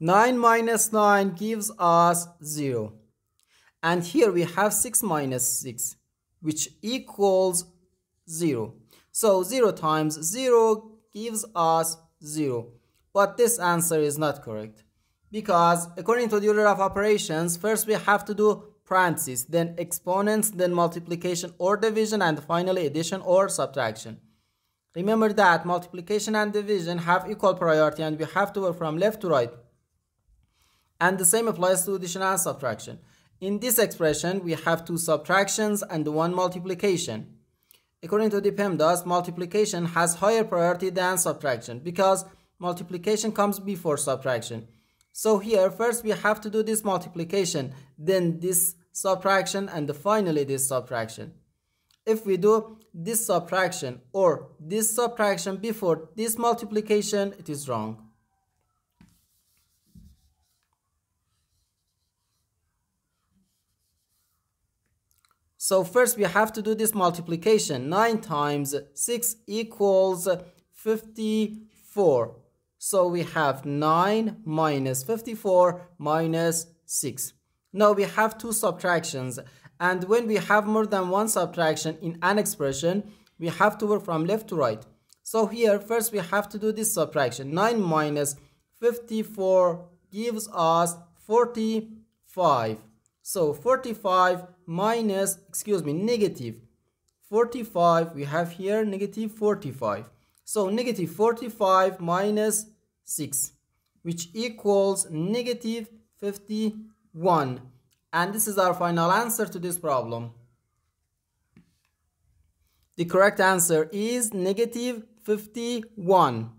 9 minus 9 gives us 0. And here we have 6 minus 6, which equals 0. So 0 times 0 gives us 0. But this answer is not correct. Because according to the order of operations, first we have to do parentheses, then exponents, then multiplication or division, and finally addition or subtraction. Remember that multiplication and division have equal priority and we have to work from left to right. And the same applies to addition and subtraction. In this expression, we have two subtractions and one multiplication. According to the PEMDAS, multiplication has higher priority than subtraction because multiplication comes before subtraction. So here, first we have to do this multiplication, then this subtraction, and finally this subtraction. If we do this subtraction or this subtraction before this multiplication, it is wrong. So first we have to do this multiplication. 9 times 6 equals 54. So we have 9 minus 54 minus 6. Now we have two subtractions and when we have more than one subtraction in an expression, we have to work from left to right. So here first we have to do this subtraction. 9 minus 54 gives us 45. So 45 minus, excuse me, negative 45, we have here negative 45. So negative 45 minus 6, which equals negative 51. And this is our final answer to this problem. The correct answer is negative 51.